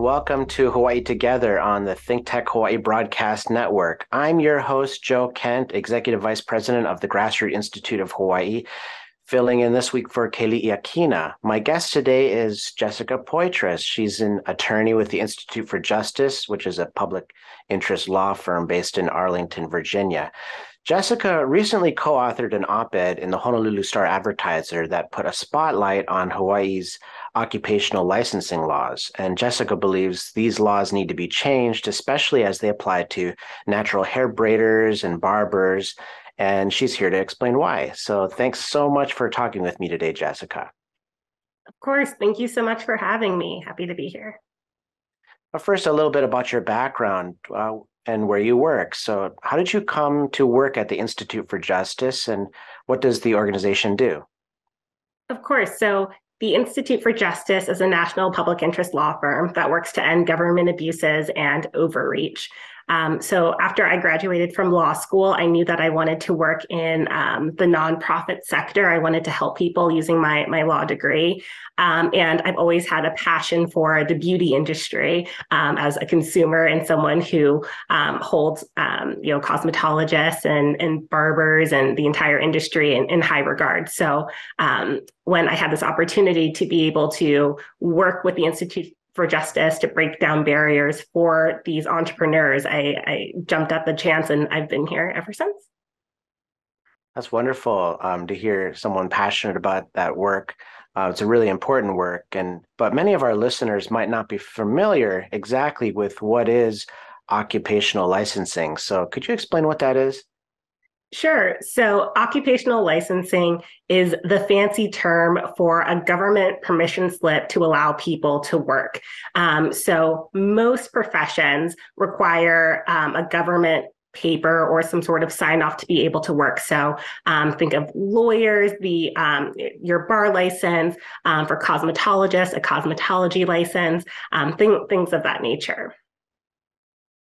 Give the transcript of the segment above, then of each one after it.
Welcome to Hawaii Together on the ThinkTech Hawaii Broadcast Network. I'm your host, Joe Kent, Executive Vice President of the Grassroot Institute of Hawaii, filling in this week for Keli'i Akina. My guest today is Jessica Poitras. She's an attorney with the Institute for Justice, which is a public interest law firm based in Arlington, Virginia. Jessica recently co authored an op ed in the Honolulu Star Advertiser that put a spotlight on Hawaii's occupational licensing laws. And Jessica believes these laws need to be changed, especially as they apply to natural hair braiders and barbers. And she's here to explain why. So thanks so much for talking with me today, Jessica. Of course. Thank you so much for having me. Happy to be here. But first, a little bit about your background uh, and where you work. So, how did you come to work at the Institute for Justice, and what does the organization do? Of course. So, the Institute for Justice is a national public interest law firm that works to end government abuses and overreach. Um, so after I graduated from law school, I knew that I wanted to work in um, the nonprofit sector. I wanted to help people using my my law degree, um, and I've always had a passion for the beauty industry um, as a consumer and someone who um, holds um, you know cosmetologists and and barbers and the entire industry in, in high regard. So when I had this opportunity to be able to work with the Institute for justice to break down barriers for these entrepreneurs. I, I jumped at the chance and I've been here ever since. That's wonderful um, to hear someone passionate about that work. Uh, it's a really important work, and but many of our listeners might not be familiar exactly with what is occupational licensing. So, could you explain what that is? Sure. So, occupational licensing is the fancy term for a government permission slip to allow people to work. Um, so, most professions require um, a government paper or some sort of sign off to be able to work. So um, think of lawyers, the um, your bar license um, for cosmetologists, a cosmetology license, um, thing, things of that nature.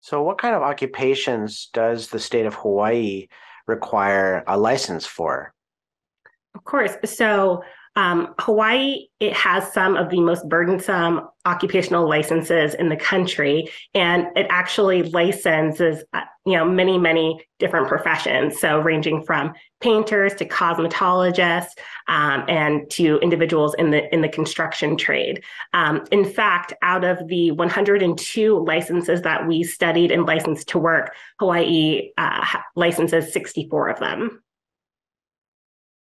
So, what kind of occupations does the state of Hawaii require a license for? Of course. So um, Hawaii, it has some of the most burdensome occupational licenses in the country, and it actually licenses, uh, you know, many, many different professions. So ranging from painters to cosmetologists, um, and to individuals in the in the construction trade. Um, in fact, out of the 102 licenses that we studied and License to Work, Hawaii uh, licenses 64 of them.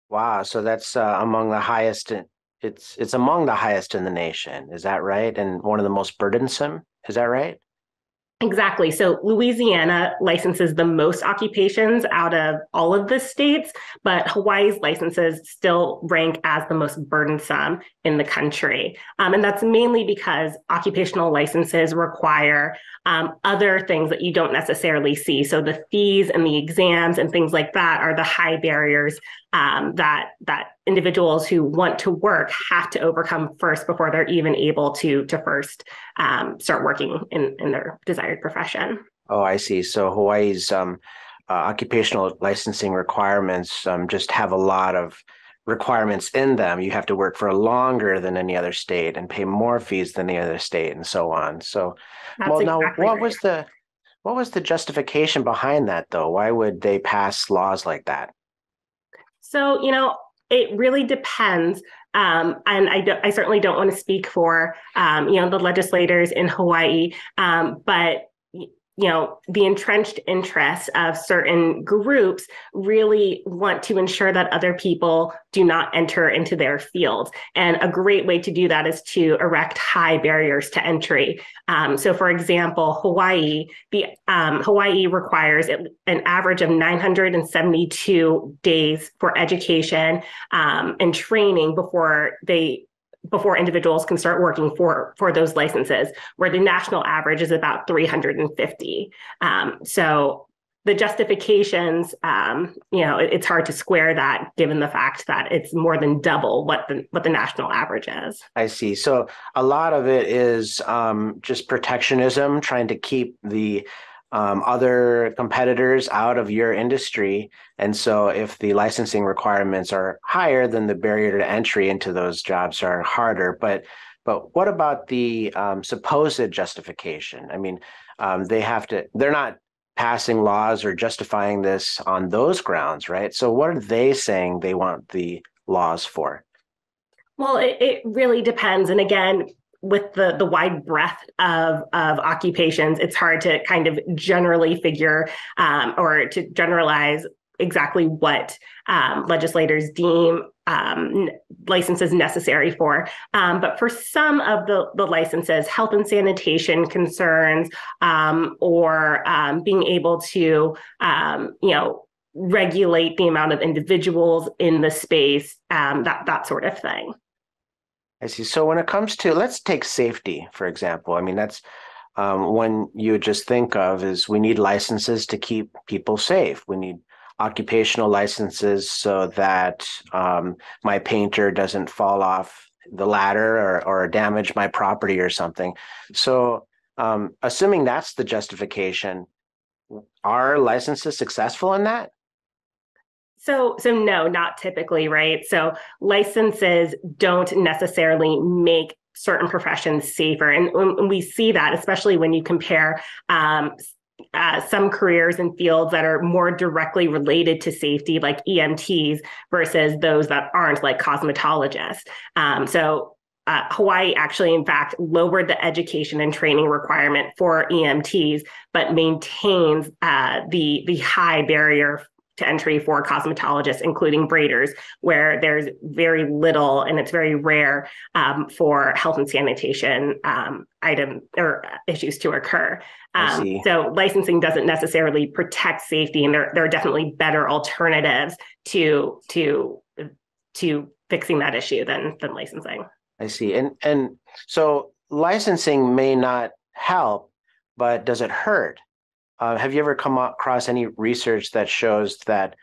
Wow, so that's uh, among the highest. It's it's among the highest in the nation. Is that right? And one of the most burdensome. Is that right? Exactly. So Louisiana licenses the most occupations out of all of the states, but Hawaii's licenses still rank as the most burdensome in the country. Um, and that's mainly because occupational licenses require um, other things that you don't necessarily see. So the fees and the exams and things like that are the high barriers um, that that individuals who want to work have to overcome first before they're even able to to first um, start working in in their desired profession. Oh, I see. So Hawaii's um, uh, occupational licensing requirements um, just have a lot of requirements in them. You have to work for longer than any other state and pay more fees than the other state, and so on. So, That's well, exactly now what right. was the what was the justification behind that, though? Why would they pass laws like that? So, you know, it really depends. Um, and I, do, I certainly don't want to speak for, um, you know, the legislators in Hawaii, um, but you know the entrenched interests of certain groups really want to ensure that other people do not enter into their fields. And a great way to do that is to erect high barriers to entry. Um, so for example hawaii the um, hawaii requires an average of 972 days for education um, and training before they before individuals can start working for for those licenses where the national average is about 350 um, so the justifications um, you know it, it's hard to square that given the fact that it's more than double what the what the national average is. I see. So a lot of it is um, just protectionism trying to keep the um, other competitors out of your industry. And so, if the licensing requirements are higher, then the barrier to entry into those jobs are harder. But But what about the um, supposed justification? I mean, um, they have to, they're not passing laws or justifying this on those grounds, right? So what are they saying they want the laws for? Well, it, it really depends. And again, with the the wide breadth of of occupations, it's hard to kind of generally figure um, or to generalize exactly what um, legislators deem um, licenses necessary for. Um, but for some of the, the licenses, health and sanitation concerns, um, or um, being able to, um, you know, regulate the amount of individuals in the space, that that sort of thing. I see. So when it comes to, let's take safety, for example. I mean, that's um, when you just think of is we need licenses to keep people safe. We need occupational licenses so that um, my painter doesn't fall off the ladder or, or damage my property or something. So, um, assuming that's the justification, are licenses successful in that? So, so no, not typically, right? So, licenses don't necessarily make certain professions safer, and, we see that especially when you compare um, uh, some careers and fields that are more directly related to safety, like EMTs, versus those that aren't, like cosmetologists. Um, so uh, Hawaii actually, in fact, lowered the education and training requirement for EMTs, but maintains uh, the the high barrier to entry for cosmetologists, including braiders, where there's very little and it's very rare um, for health and sanitation um, item or issues to occur. Um, so licensing doesn't necessarily protect safety, and there there are definitely better alternatives to to to fixing that issue than than licensing. I see, and and so licensing may not help, but does it hurt? Uh, have you ever come across any research that shows that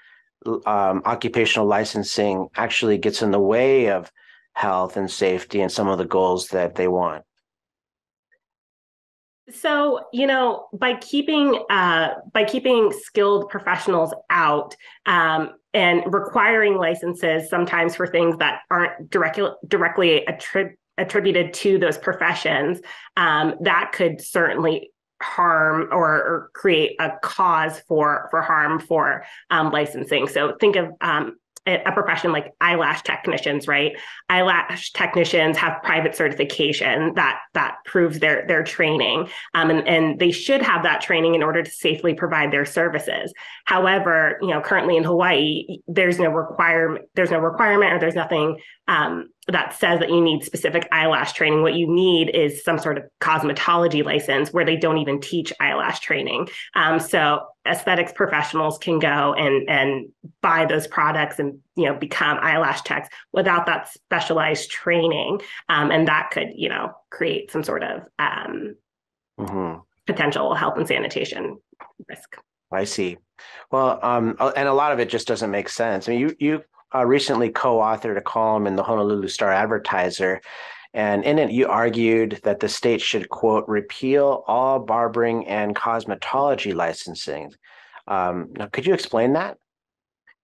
um, occupational licensing actually gets in the way of health and safety and some of the goals that they want? So you know, by keeping uh, by keeping skilled professionals out um, and requiring licenses sometimes for things that aren't directly directly attrib- attributed to those professions, um, that could certainly harm or, or, create a cause for for harm for um, licensing. So think of um, a profession like eyelash technicians, right? Eyelash technicians have private certification that that proves their their training, um, and and they should have that training in order to safely provide their services. However, you know, currently in Hawaii, there's no requirement. There's no requirement, or there's nothing um, that says that you need specific eyelash training. What you need is some sort of cosmetology license where they don't even teach eyelash training. Um, so aesthetics professionals can go and and buy those products and you know become eyelash techs without that specialized training, um, and that could you know create some sort of um, mm-hmm. potential health and sanitation risk. I see. Well, um, and a lot of it just doesn't make sense. I mean, you you uh, recently co-authored a column in the Honolulu Star Advertiser, and in it you argued that the state should quote repeal all barbering and cosmetology licensing. Um, now, could you explain that?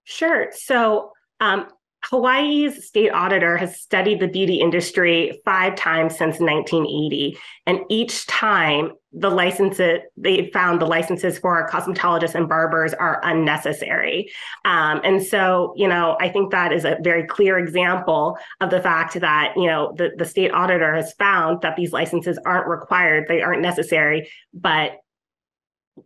Sure. So um, Hawaii's state auditor has studied the beauty industry five times since 1980. And each time the licenses, they found the licenses for cosmetologists and barbers are unnecessary. Um, and so, you know, I think that is a very clear example of the fact that, you know, the, the state auditor has found that these licenses aren't required, they aren't necessary, but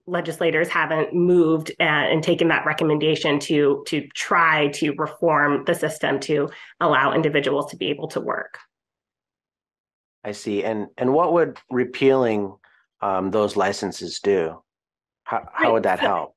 legislators haven't moved and, and, taken that recommendation to to try to reform the system to allow individuals to be able to work. I see. And and what would repealing um, those licenses do? How how would that help?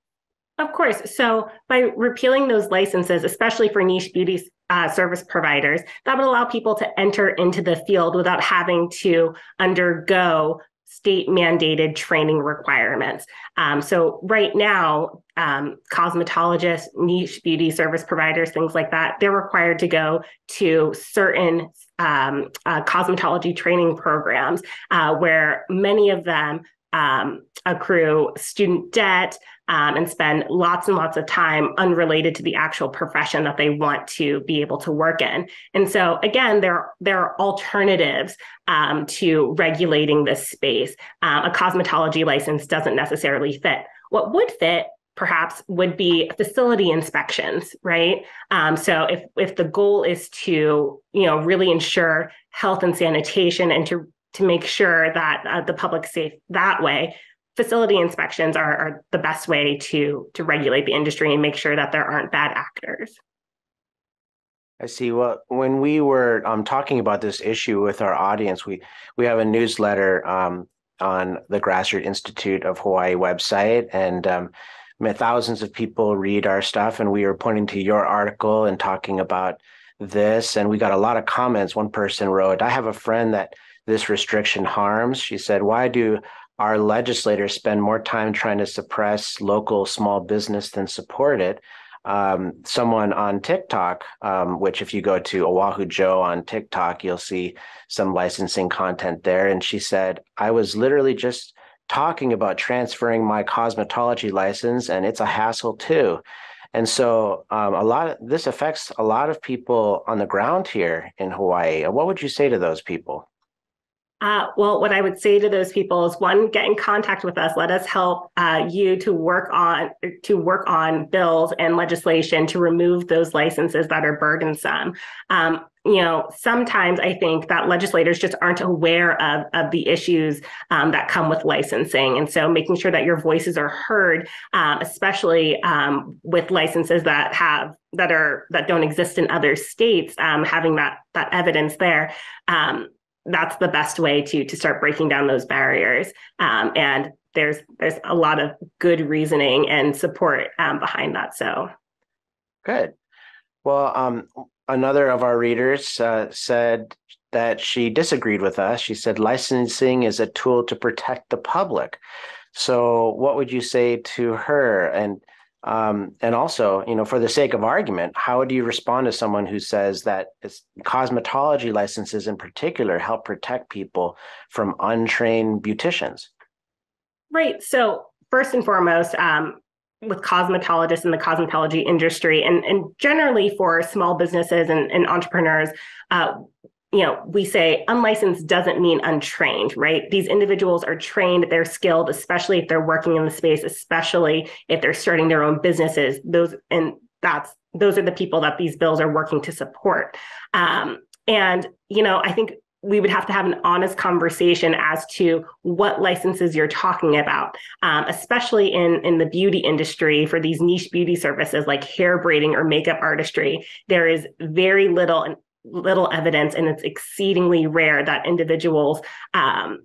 Of course. So by repealing those licenses, especially for niche beauty uh, service providers, that would allow people to enter into the field without having to undergo state mandated training requirements. Um, so right now, um, cosmetologists, niche beauty service providers, things like that, they're required to go to certain um, uh, cosmetology training programs uh, where many of them um, accrue student debt um, and spend lots and lots of time unrelated to the actual profession that they want to be able to work in. And so, again, there, there are alternatives um, to regulating this space. Um, a cosmetology license doesn't necessarily fit. What would fit perhaps would be facility inspections right um, so if if the goal is to you know really ensure health and sanitation and to to make sure that uh, the public's safe that way facility inspections are, are the best way to to regulate the industry and make sure that there aren't bad actors I see. Well, when we were um, talking about this issue with our audience, we we have a newsletter um, on the Grassroot Institute of Hawaii website, and um, thousands of people read our stuff. And we were pointing to your article and talking about this, and we got a lot of comments. One person wrote, "I have a friend that this restriction harms." She said, "Why do our legislators spend more time trying to suppress local small business than support it. Um, someone on TikTok, um, which if you go to Oahu Joe on TikTok, you'll see some licensing content there. And she said, I was literally just talking about transferring my cosmetology license, and it's a hassle too. And so um, a lot of this affects a lot of people on the ground here in Hawaii. What would you say to those people? Uh, well, what I would say to those people is one, get in contact with us. Let us help uh, you to work on to work on bills and legislation to remove those licenses that are burdensome. Um, you know, sometimes I think that legislators just aren't aware of, of the issues um, that come with licensing. And so making sure that your voices are heard, um, especially um, with licenses that have that are that don't exist in other states, um, having that that evidence there um, that's the best way to to start breaking down those barriers. Um, and there's there's a lot of good reasoning and support um, behind that. So good. Well, um, another of our readers uh, said that she disagreed with us. She said licensing is a tool to protect the public. So, what would you say to her? And um, and also, you know, for the sake of argument, how do you respond to someone who says that cosmetology licenses in particular help protect people from untrained beauticians? Right. So, first and foremost, um, with cosmetologists in the cosmetology industry, and, and generally for small businesses and, and entrepreneurs, uh, you know, we say unlicensed doesn't mean untrained, right? These individuals are trained, they're skilled, especially if they're working in the space, especially if they're starting their own businesses. Those and that's those are the people that these bills are working to support. Um, and you know, I think we would have to have an honest conversation as to what licenses you're talking about, um, especially in, in the beauty industry for these niche beauty services like hair braiding or makeup artistry. There is very little little evidence, and it's exceedingly rare that individuals um,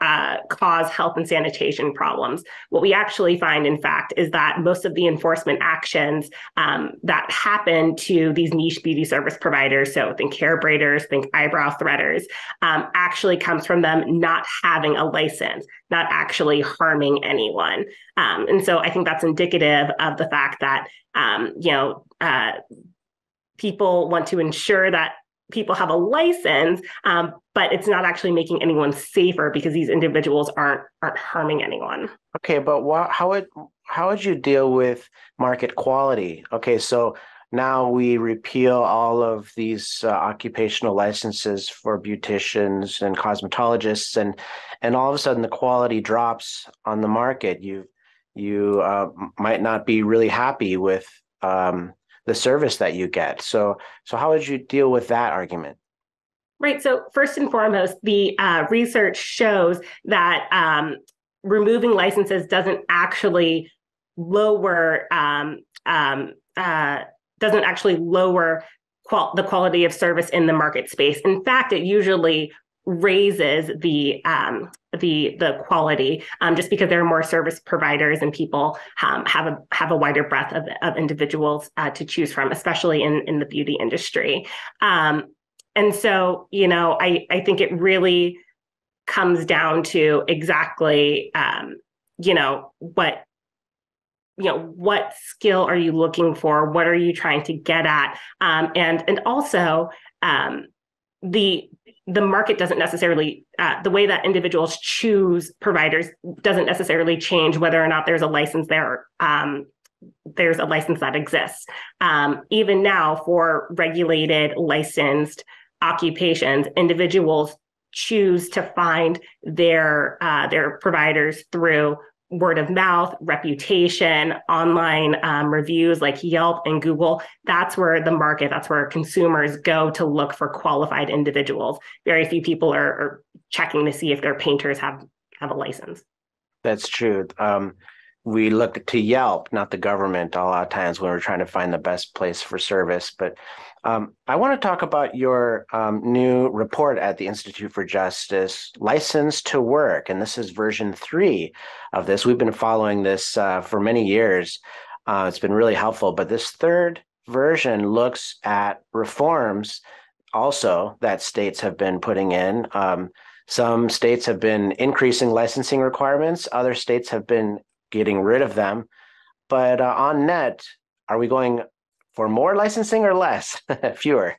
uh, cause health and sanitation problems. What we actually find, in fact, is that most of the enforcement actions um, that happen to these niche beauty service providers, so think hair braiders, think eyebrow threaders, um, actually comes from them not having a license, not actually harming anyone. Um, and so I think that's indicative of the fact that, um, you know, uh, people want to ensure that people have a license, um, but it's not actually making anyone safer because these individuals aren't aren't harming anyone. Okay, but what, how would how would you deal with market quality? Okay, so now we repeal all of these uh, occupational licenses for beauticians and cosmetologists, and and all of a sudden the quality drops on the market. You you uh, might not be really happy with um, the service that you get. So, so how would you deal with that argument? Right. So, first and foremost, the uh, research shows that um, removing licenses doesn't actually lower um, um, uh, doesn't actually lower qual- the quality of service in the market space. In fact, it usually raises the um, the the quality um, just because there are more service providers and people um, have a have a wider breadth of, of individuals uh, to choose from, especially in in the beauty industry. Um, and so, you know, I I think it really comes down to exactly um, you know what you know what skill are you looking for what are you trying to get at um, and and also the the market doesn't necessarily uh, the way that individuals choose providers doesn't necessarily change whether or not there's a license there um, there's a license that exists. Um, even now for regulated licensed occupations individuals choose to find their uh, their providers through word of mouth, reputation, online um, reviews like Yelp and Google. That's where the market, that's where consumers go to look for qualified individuals. Very few people are, are checking to see if their painters have have a license. That's true. Um, we look to Yelp, not the government, a lot of times when we're trying to find the best place for service. But um, I want to talk about your um, new report at the Institute for Justice, License to Work. And this is version three of this. We've been following this uh, for many years. Uh, it's been really helpful. But this third version looks at reforms also that states have been putting in. Um, some states have been increasing licensing requirements, other states have been getting rid of them. But uh, on net, are we going for more licensing or less, fewer?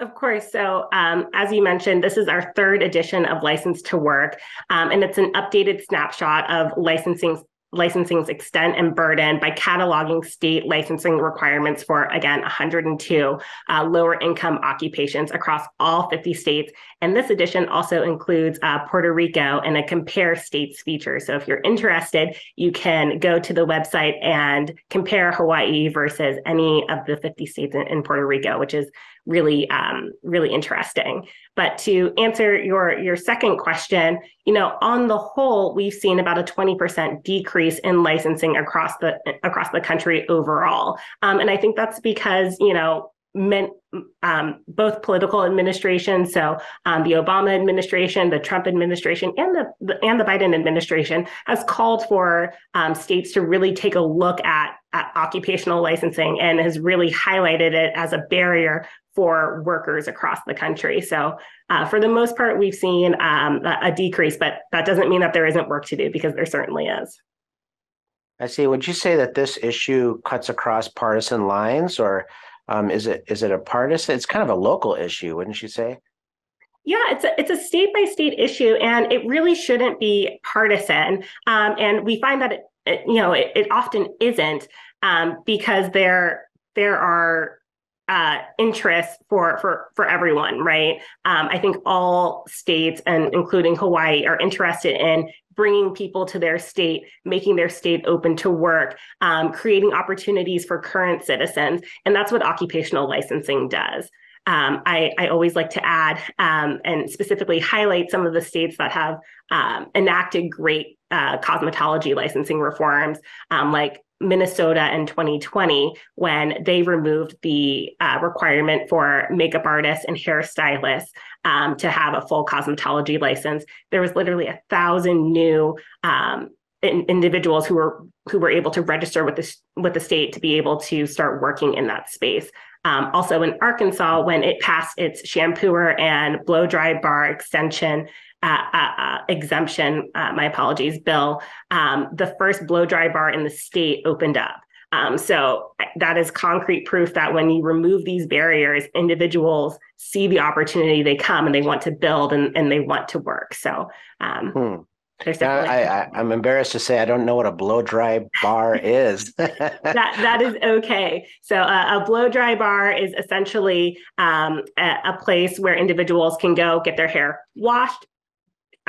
Of course. So, um, as you mentioned, this is our third edition of License to Work, um, and it's an updated snapshot of licensing licensing's extent and burden by cataloging state licensing requirements for, again, 102 uh, lower income occupations across all 50 states. And this edition also includes uh, Puerto Rico and a compare states feature. So if you're interested, you can go to the website and compare Hawaii versus any of the 50 states in, in Puerto Rico, which is really um, really interesting. But to answer your your second question, you know, on the whole, we've seen about a 20% decrease in licensing across the across the country overall, um, and I think that's because you know meant um, both political administrations, so um, the Obama administration, the Trump administration, and the, the, and the Biden administration has called for um, states to really take a look at, at occupational licensing and has really highlighted it as a barrier for workers across the country. So, uh, for the most part, we've seen um, a decrease, but that doesn't mean that there isn't work to do because there certainly is. I see. Would you say that this issue cuts across partisan lines, or um, is it is it a partisan? It's kind of a local issue, wouldn't you say? Yeah, it's a, it's a state by state issue, and it really shouldn't be partisan. Um, and we find that it, it you know it, it often isn't um, because there there are uh, interests for for for everyone, right? Um, I think all states, and including Hawaii, are interested in bringing people to their state, making their state open to work, um, creating opportunities for current citizens, and that's what occupational licensing does. Um, I, I, always like to add um, and specifically highlight some of the states that have um, enacted great uh, cosmetology licensing reforms, um, like Minnesota in 2020 when they removed the uh, requirement for makeup artists and hairstylists um, to have a full cosmetology license. There was literally a thousand new um, in, individuals who were who were able to register with the with the state to be able to start working in that space. Um, also in Arkansas, when it passed its shampooer and blow dry bar extension uh, uh, uh, exemption, uh, my apologies, bill, um, the first blow dry bar in the state opened up. Um, so that is concrete proof that when you remove these barriers, individuals see the opportunity, they come and they want to build and, and they want to work. So um, hmm. I, I, am embarrassed to say I don't know what a blow dry bar is. that that is okay. So uh, a blow dry bar is essentially um, a, a, place where individuals can go get their hair washed,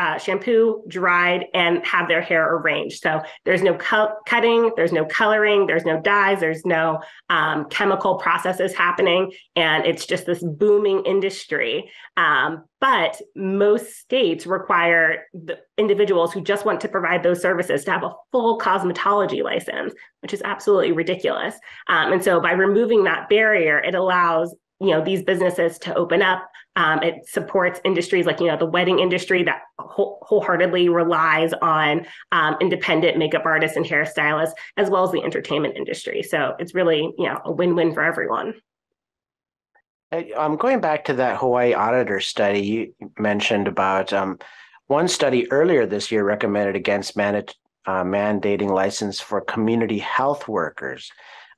uh, shampoo, dried, and have their hair arranged. So there's no cu- cutting, there's no coloring, there's no dyes, there's no um, chemical processes happening, and it's just this booming industry. Um, but most states require the individuals who just want to provide those services to have a full cosmetology license, which is absolutely ridiculous. Um, and so by removing that barrier, it allows you know these businesses to open up. Um, it supports industries like you know the wedding industry that whole, wholeheartedly relies on um, independent makeup artists and hairstylists as well as the entertainment industry. So it's really you know a win-win for everyone. I'm going back to that hawaii auditor study you mentioned about um, one study earlier this year recommended against uh, mandating license for community health workers.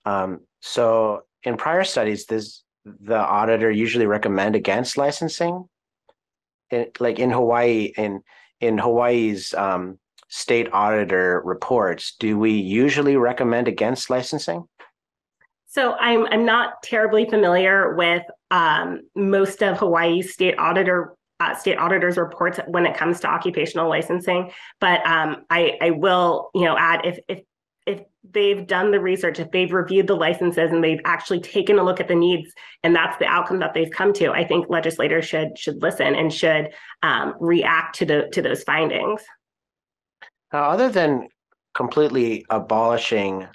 Um, so in prior studies this the auditor usually recommend against licensing in, like in Hawaii in in Hawaii's um, state auditor reports, do we usually recommend against licensing? So I'm I'm not terribly familiar with um, most of Hawaii's state auditor uh, state auditors reports when it comes to occupational licensing, but um, I I will you know add if if if they've done the research, if they've reviewed the licenses and they've actually taken a look at the needs, and that's the outcome that they've come to, I think legislators should should listen and should um, react to the to those findings. Now, other than completely abolishing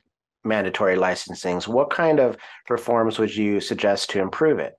mandatory licensings, what kind of reforms would you suggest to improve it?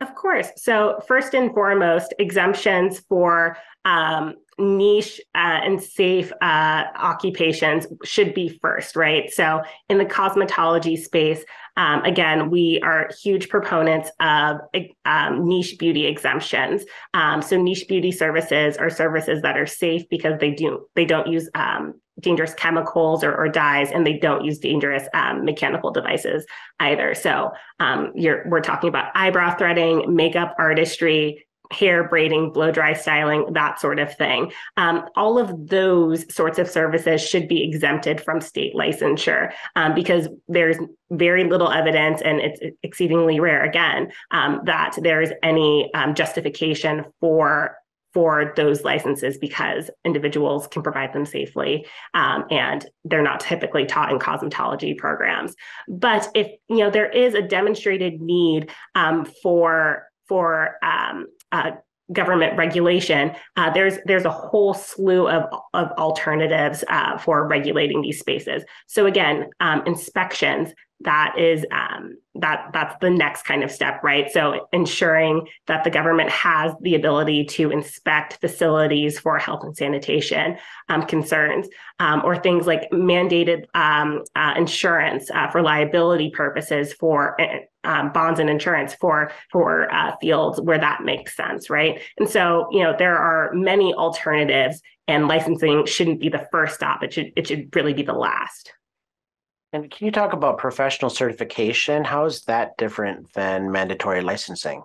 Of course. So, first and foremost, exemptions for um, niche uh, and safe uh, occupations should be first, right? So, in the cosmetology space, um, again, we are huge proponents of um, niche beauty exemptions. Um, so, niche beauty services are services that are safe because they do they don't use um, dangerous chemicals or, or, dyes, and they don't use dangerous um, mechanical devices either. So um, we're talking about eyebrow threading, makeup artistry, hair braiding, blow dry styling, that sort of thing. Um, all of those sorts of services should be exempted from state licensure um, because there's very little evidence, and it's exceedingly rare again, um, that there's any um, justification for for those licenses because individuals can provide them safely um, and they're not typically taught in cosmetology programs but if you know there is a demonstrated need um, for for um, uh, government regulation, uh, there's there's a whole slew of, of alternatives uh, for regulating these spaces. So again, um, inspections, that is um, that that's the next kind of step right? So ensuring that the government has the ability to inspect facilities for health and sanitation um, concerns um, or things like mandated um, uh, insurance uh, for liability purposes for uh, um, bonds and insurance for for uh, fields where that makes sense right? And so you know there are many alternatives and licensing shouldn't be the first stop. It should it should really be the last and can you talk about professional certification? How is that different than mandatory licensing?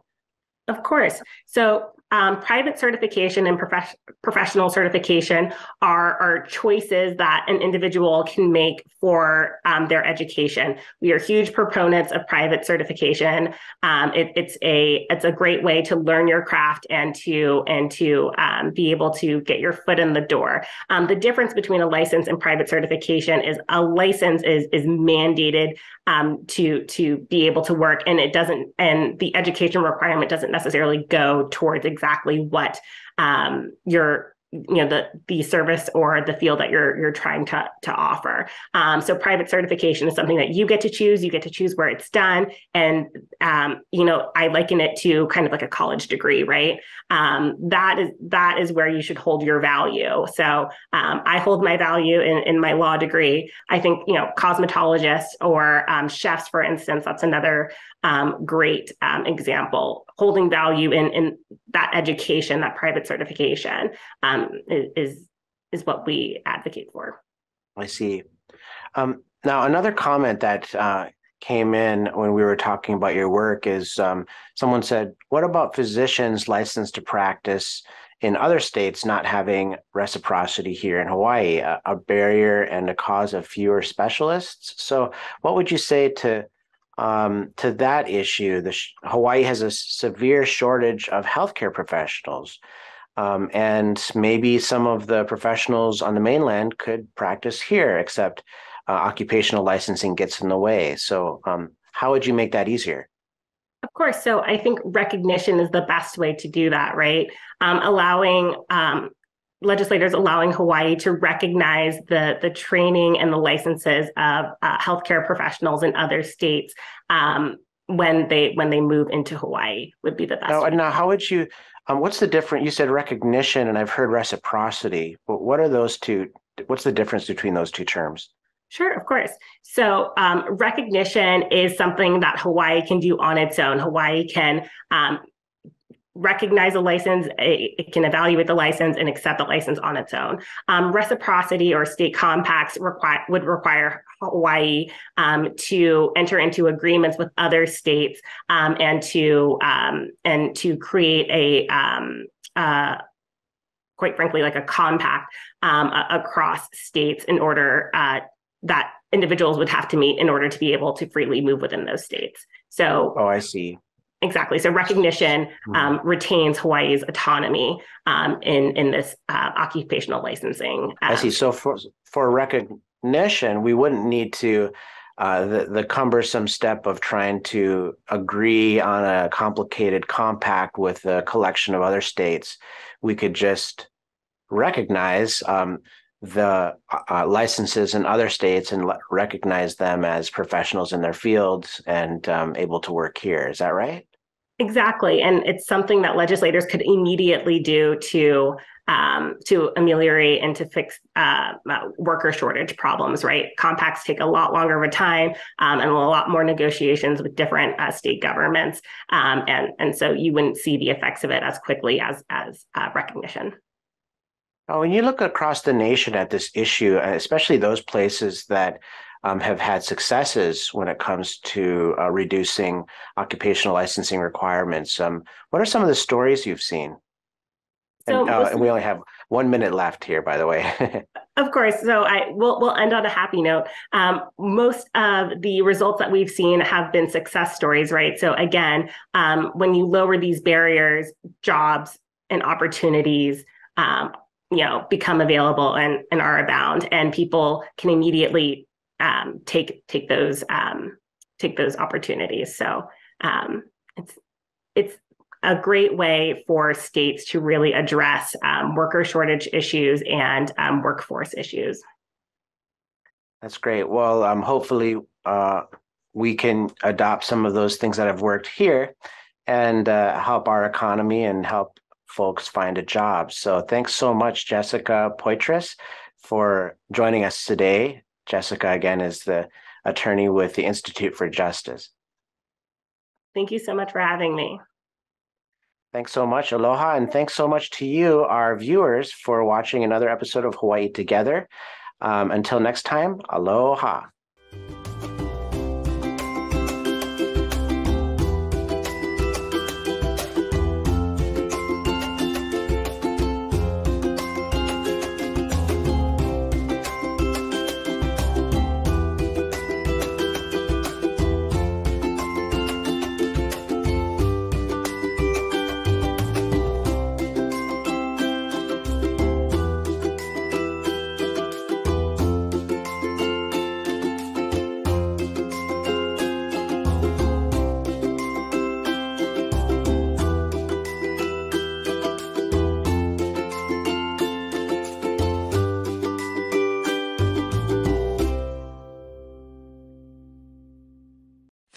Of course. So um, private certification and prof- professional certification are, are choices that an individual can make for um, their education. We are huge proponents of private certification. Um, it, it's a it's a great way to learn your craft and to and to um, be able to get your foot in the door. Um, the difference between a license and private certification is a license is is mandated um, to to be able to work, and it doesn't and the education requirement doesn't necessarily go towards exactly what um, your you know the the service or the field that you're you're trying to to offer. Um, so private certification is something that you get to choose. You get to choose where it's done, and um, you know I liken it to kind of like a college degree, right? Um, that is that is where you should hold your value. So um, I hold my value in in my law degree. I think you know cosmetologists or um, chefs, for instance, that's another um, great example holding value in in that education, that private certification um, is is what we advocate for. I see. Um, now, another comment that uh, came in when we were talking about your work is um, someone said, "What about physicians licensed to practice?" in other states not having reciprocity here in Hawaii, a, a, barrier and a cause of fewer specialists. So, what would you say to um, to that issue, the sh- Hawaii has a severe shortage of healthcare professionals. Um, and maybe some of the professionals on the mainland could practice here, except uh, occupational licensing gets in the way. So, um, how would you make that easier? Of course. So, I think recognition is the best way to do that, right? Um, allowing um, legislators allowing Hawaii to recognize the, the training and the licenses of uh, healthcare professionals in other states um, when they when they move into Hawaii would be the best. Now, now how would you? Um, what's the difference? You said recognition, and I've heard reciprocity. But what are those two? What's the difference between those two terms? Sure, of course. So, um, recognition is something that Hawaii can do on its own. Hawaii can um, recognize a license, it can evaluate the license and accept the license on its own. Um, reciprocity or state compacts require, would require Hawaii um, to enter into agreements with other states um, and to um, and to create a um, uh, quite frankly, like a compact um, across states in order uh, that individuals would have to meet in order to be able to freely move within those states. So, oh, I see. Exactly. So recognition hmm. um, retains Hawaii's autonomy um, in in this uh, occupational licensing. Um, I see. So for for recognition, we wouldn't need to uh, the the cumbersome step of trying to agree on a complicated compact with a collection of other states. We could just recognize um, the uh, licenses in other states and recognize them as professionals in their fields and um, able to work here. Is that right? Exactly, and it's something that legislators could immediately do to um, to ameliorate and to fix uh, uh, worker shortage problems. Right, compacts take a lot longer of a time um, and a lot more negotiations with different uh, state governments, um, and and so you wouldn't see the effects of it as quickly as as uh, recognition. When you look across the nation at this issue, especially those places that um, have had successes when it comes to uh, reducing occupational licensing requirements. Um, what are some of the stories you've seen? So, and, uh, and we only have one minute left here, by the way. of course. So I will we'll end on a happy note. Um, most of the results that we've seen have been success stories, right? So again, um, when you lower these barriers, jobs and opportunities um, you know become available and and are abound and people can immediately um, take take those um, take those opportunities. So um, it's it's a great way for states to really address um, worker shortage issues and um, workforce issues. That's great. Well, um, hopefully uh, we can adopt some of those things that have worked here and uh, help our economy and help folks find a job. So thanks so much, Jessica Poitras, for joining us today Jessica, again, is the attorney with the Institute for Justice. Thank you so much for having me. Thanks so much. Aloha. And thanks so much to you, our viewers, for watching another episode of Hawaii Together. Um, until next time, aloha.